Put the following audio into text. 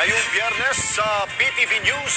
Ngayong biyernes sa PTV News